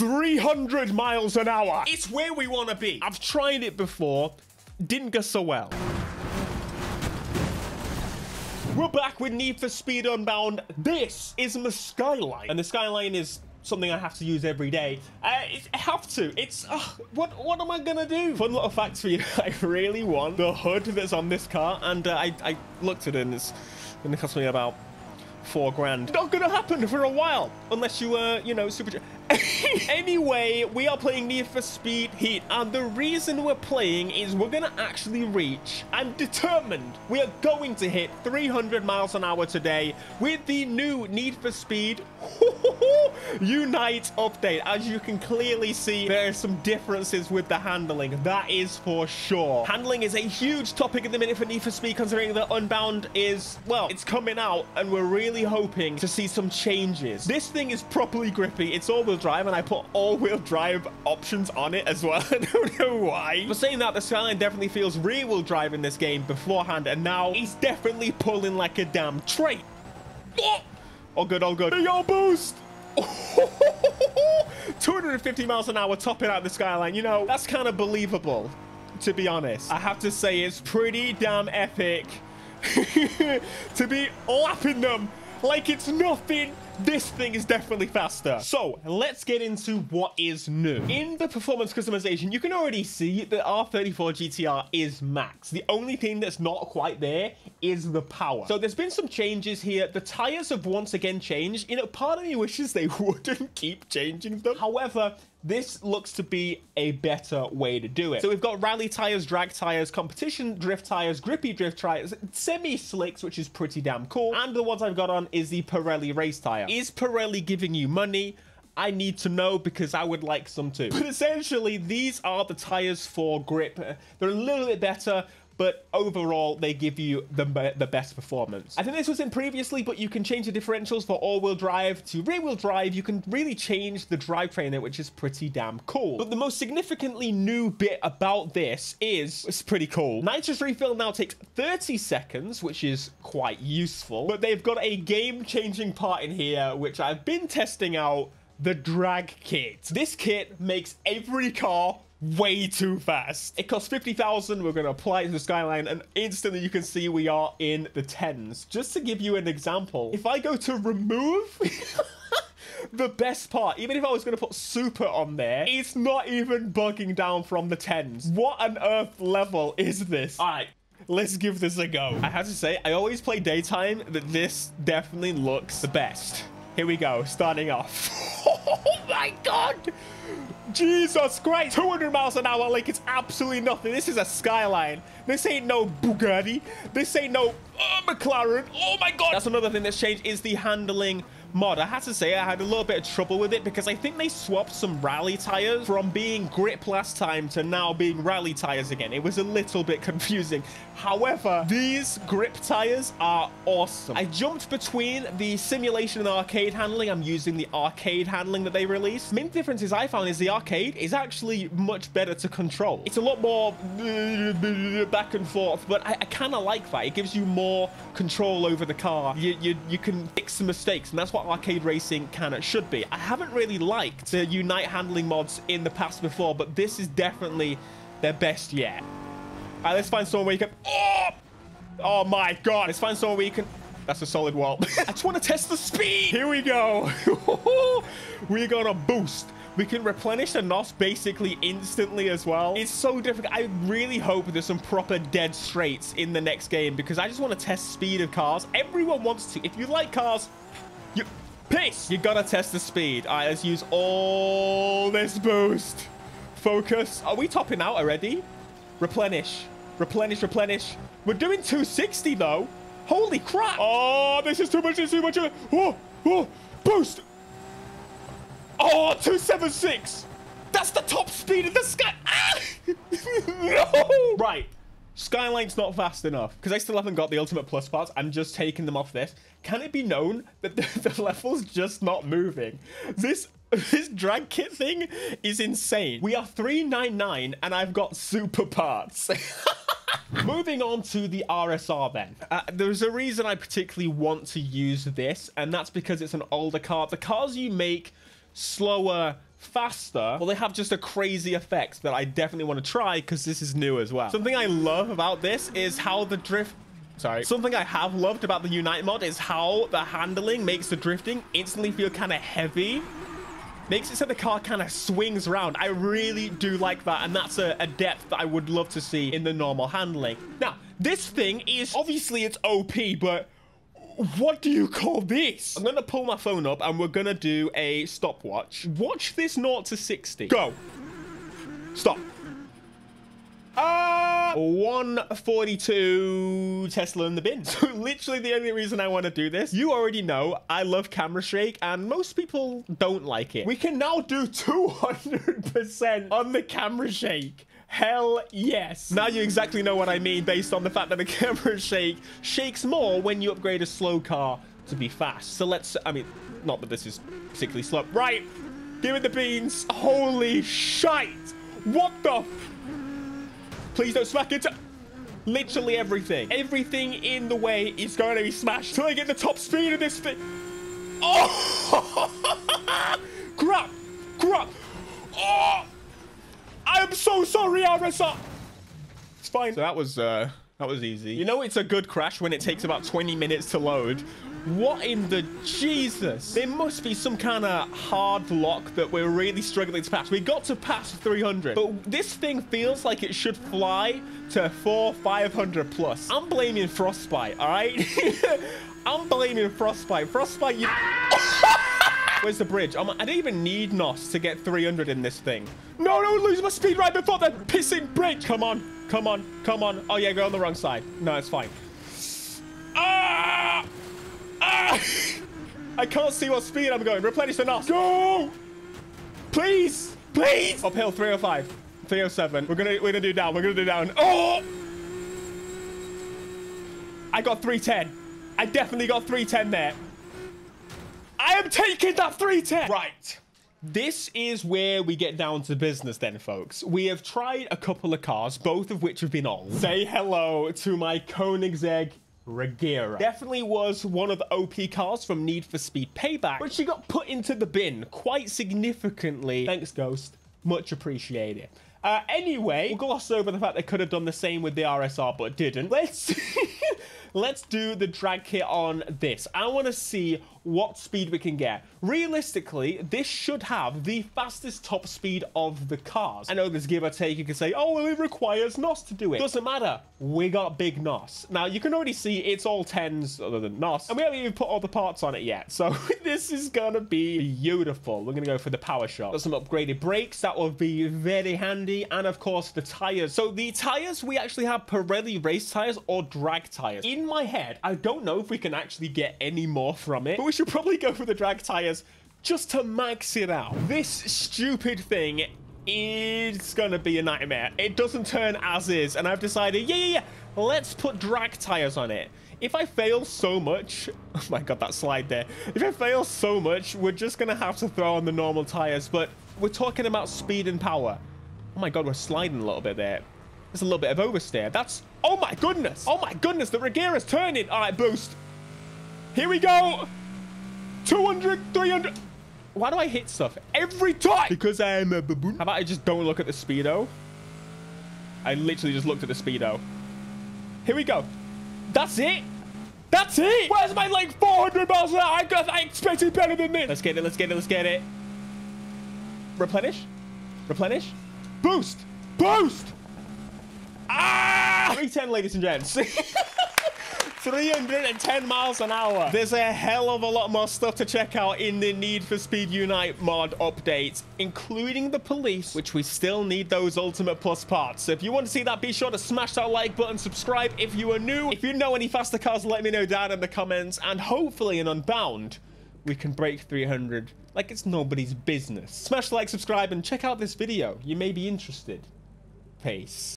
300 miles an hour. It's where we want to be. I've tried it before. Didn't go so well. We're back with Need for Speed Unbound. This is my Skyline. And the Skyline is something I have to use every day. I, I have to. It's, uh, what what am I gonna do? Fun little facts for you. I really want the hood that's on this car. And uh, I, I looked at it and it's gonna cost me about four grand. Not gonna happen for a while. Unless you, uh, you know, super... anyway, we are playing Need for Speed Heat, and the reason we're playing is we're gonna actually reach. I'm determined we are going to hit 300 miles an hour today with the new Need for Speed Unite update. As you can clearly see, there are some differences with the handling. That is for sure. Handling is a huge topic at the minute for Need for Speed, considering that Unbound is, well, it's coming out, and we're really hoping to see some changes. This thing is properly grippy. It's all-wheel drive and I put all-wheel drive options on it as well. I don't know why. But saying that, the Skyline definitely feels rear-wheel drive in this game beforehand and now he's definitely pulling like a damn train. Oh, all good, all good. Yo, boost! 250 miles an hour topping out the Skyline. You know, that's kind of believable, to be honest. I have to say it's pretty damn epic to be lapping them like it's nothing this thing is definitely faster. So let's get into what is new. In the performance customization, you can already see that R34 GTR is max. The only thing that's not quite there is the power. So there's been some changes here. The tires have once again changed. You know, part of me wishes they wouldn't keep changing them. However, this looks to be a better way to do it. So we've got rally tires, drag tires, competition drift tires, grippy drift tires, semi-slicks, which is pretty damn cool. And the ones I've got on is the Pirelli race tire. Is Pirelli giving you money? I need to know because I would like some too. But essentially, these are the tires for grip. They're a little bit better, but overall they give you the, the best performance. I think this was in previously, but you can change the differentials for all-wheel drive to rear-wheel drive. You can really change the drivetrain there, which is pretty damn cool. But the most significantly new bit about this is, it's pretty cool. Nitrous refill now takes 30 seconds, which is quite useful, but they've got a game-changing part in here, which I've been testing out, the drag kit. This kit makes every car way too fast. It costs 50,000. We're going to apply it to the Skyline and instantly you can see we are in the tens. Just to give you an example, if I go to remove... the best part, even if I was going to put super on there, it's not even bugging down from the tens. What on earth level is this? All right, let's give this a go. I have to say, I always play daytime, but this definitely looks the best. Here we go, starting off. oh my. Jesus Christ, 200 miles an hour like it's absolutely nothing. This is a Skyline. This ain't no Bugatti. This ain't no uh, McLaren. Oh my God. That's another thing that's changed is the handling mod. I have to say I had a little bit of trouble with it because I think they swapped some rally tires from being grip last time to now being rally tires again. It was a little bit confusing. However, these grip tires are awesome. I jumped between the simulation and arcade handling. I'm using the arcade handling that they released. Main differences I found is the arcade is actually much better to control. It's a lot more back and forth, but I, I kind of like that. It gives you more control over the car. You, you, you can fix the mistakes, and that's what what arcade racing can and should be. I haven't really liked the Unite handling mods in the past before, but this is definitely their best yet. All right, let's find someone where you can... Oh! oh my god. Let's find someone where you can... That's a solid wall. I just want to test the speed. Here we go. We're going to boost. We can replenish the NOS basically instantly as well. It's so difficult. I really hope there's some proper dead straights in the next game because I just want to test speed of cars. Everyone wants to. If you like cars, you piss! You gotta test the speed. All right, let's use all this boost. Focus. Are we topping out already? Replenish. Replenish, replenish. We're doing 260 though. Holy crap. Oh, this is too much. This is too much. Oh, oh, boost. Oh, 276. That's the top speed in the sky. Ah! no. Right. Skyline's not fast enough because I still haven't got the Ultimate Plus parts. I'm just taking them off this. Can it be known that the, the level's just not moving? This this drag kit thing is insane. We are 399 and I've got super parts. Moving on to the RSR then. Uh, there's a reason I particularly want to use this and that's because it's an older car. The cars you make slower faster. Well, they have just a crazy effect that I definitely want to try because this is new as well. Something I love about this is how the drift Sorry. Something I have loved about the Unite mod is how the handling makes the drifting instantly feel kind of heavy. Makes it so the car kind of swings around. I really do like that. And that's a, a, depth that I would love to see in the normal handling. Now, this thing is obviously it's OP, but what do you call this? I'm going to pull my phone up and we're going to do a stopwatch. Watch this 0 to 60. Go. Stop. Uh, 142 Tesla in the bin. So literally the only reason I want to do this, you already know I love camera shake and most people don't like it. We can now do 200% on the camera shake. Hell yes. Now you exactly know what I mean based on the fact that the camera shake shakes more when you upgrade a slow car to be fast. So let's, I mean, not that this is particularly slow. Right, give it the beans. Holy shite. What the Please don't smack into literally everything. Everything in the way is going to be smashed till I get the top speed of this thing. Oh! crap! Crap! Oh! I am so sorry, Arisa. It's fine. So that was, uh, that was easy. You know it's a good crash when it takes about 20 minutes to load. What in the Jesus? There must be some kind of hard lock that we're really struggling to pass. We got to pass 300, but this thing feels like it should fly to 4, 500 plus. I'm blaming Frostbite, all right? I'm blaming Frostbite. Frostbite, you... Where's the bridge? I'm, I don't even need NOS to get 300 in this thing. No, no, lose my speed right before that pissing bridge. Come on, come on, come on. Oh, yeah, go on the wrong side. No, it's fine. Ah! Ah! I can't see what speed I'm going. Replenish the NOS. Go! Please! Please! Uphill 305. 307. We're gonna we're gonna do down. We're gonna do down. Oh! I got 310. I definitely got 310 there. I am taking that 310. Right. This is where we get down to business then, folks. We have tried a couple of cars, both of which have been on. Say hello to my Koenigsegg Regera. Definitely was one of the OP cars from Need for Speed Payback, but she got put into the bin quite significantly. Thanks, Ghost. Much appreciated. Uh, anyway, we'll gloss over the fact they could have done the same with the RSR, but didn't. Let's let's do the drag kit on this. I want to see what speed we can get. Realistically, this should have the fastest top speed of the cars. I know there's give or take. You can say, oh, well, it requires NOS to do it. Doesn't matter. We got big NOS. Now, you can already see it's all 10s other than NOS. And we haven't even put all the parts on it yet. So this is going to be beautiful. We're going to go for the power shot. Got some upgraded brakes. That will be very handy. And, of course, the tires. So the tires, we actually have Pirelli race tires or drag tires. In my head, I don't know if we can actually get any more from it. But we should probably go for the drag tires just to max it out. This stupid thing is gonna be a nightmare. It doesn't turn as is, and I've decided, yeah, yeah, yeah, let's put drag tires on it. If I fail so much, oh my god, that slide there. If I fail so much, we're just gonna have to throw on the normal tires, but we're talking about speed and power. Oh my god, we're sliding a little bit there. There's a little bit of oversteer. That's, oh my goodness. Oh my goodness, the Regera's turning. All right, boost. Here we go. 200, 300. Why do I hit stuff every time? Because I am a baboon. How about I just don't look at the speedo? I literally just looked at the speedo. Here we go. That's it. That's it. Where's my like 400 miles an hour? I, got, I expected better than this. Let's get it. Let's get it. Let's get it. Replenish. Replenish. Boost. Boost. Ah! 310, ladies and gents. 310 miles an hour. There's a hell of a lot more stuff to check out in the Need for Speed Unite mod updates, including the police, which we still need those Ultimate Plus parts. So if you want to see that, be sure to smash that like button, subscribe if you are new. If you know any faster cars, let me know down in the comments, and hopefully in Unbound, we can break 300 like it's nobody's business. Smash like, subscribe, and check out this video. You may be interested. Peace.